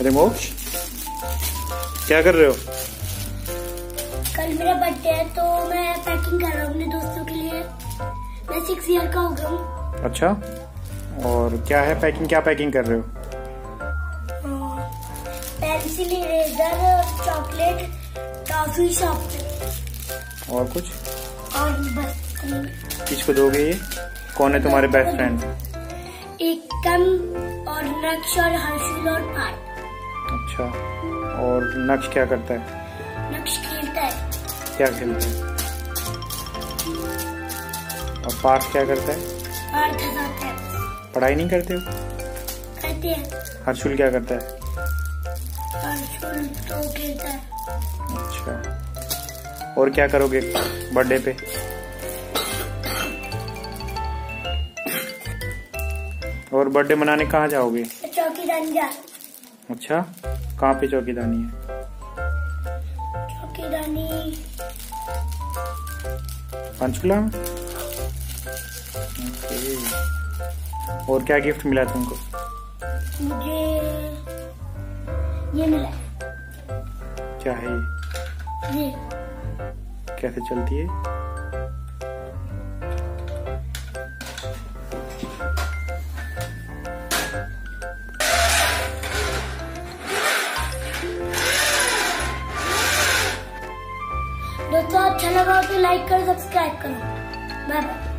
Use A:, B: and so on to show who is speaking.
A: अरे मोक्ष क्या कर रहे हो?
B: कल मेरा बर्थडे है तो मैं पैकिंग कर रहा हूँ अपने दोस्तों के लिए। मैं सिक्स ईयर का हो गया हूँ।
A: अच्छा और क्या है पैकिंग क्या पैकिंग कर रहे हो?
B: Pencil eraser chocolate toffee shop
A: और कुछ?
B: और बस
A: किसको दोगे ये? कौन है तुम्हारे बेस्ट फ्रेंड
B: एकम और नक्श और हर्षुल और पार्थ।
A: अच्छा। और नक्श क्या करता है?
B: नक्श खेलता है।
A: क्या खेलता है? और पार्थ क्या करता है?
B: पार्थ हंसाता है।
A: पढ़ाई नहीं करते हो?
B: करते हैं।
A: हर्षुल क्या करता है?
B: हर्षुल तो खेलता है।
A: अच्छा। और क्या करोगे बर्थडे पे? और बर्थडे मनाने कहाँ जाओगे?
B: चौकीदानी जा
A: अच्छा कहाँ पे चौकीदानी है?
B: चौकीदानी
A: पंचकुला में? और क्या गिफ्ट मिला तुमको?
B: मुझे ये मिला।
A: क्या है ये?
B: ये।
A: कैसे चलती है?
B: दोस्तों अच्छा लगा तो लाइक करो सब्सक्राइब करो। Bye bye